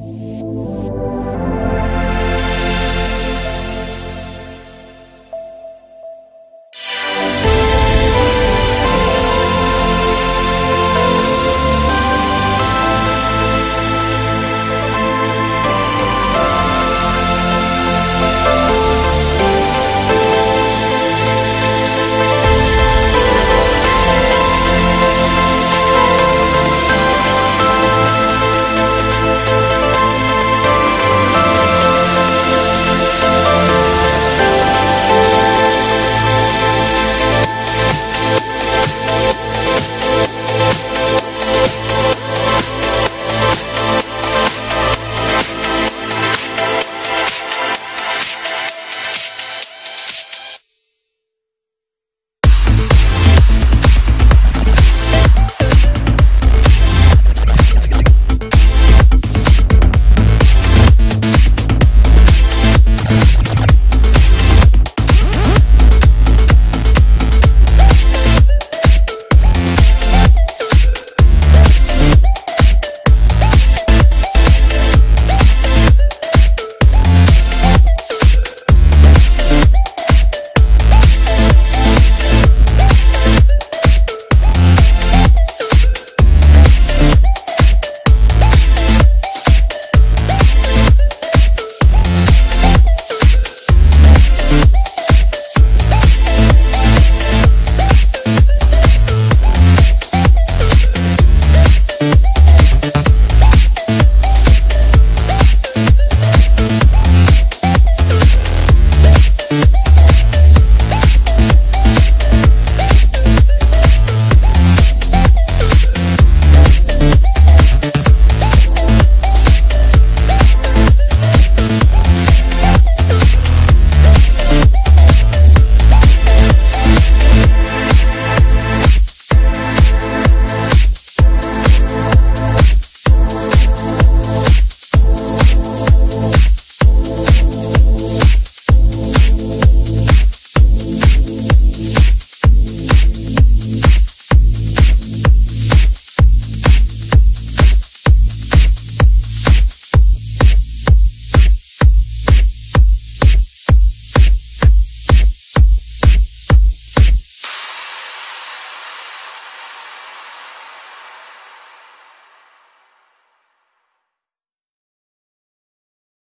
Podcast.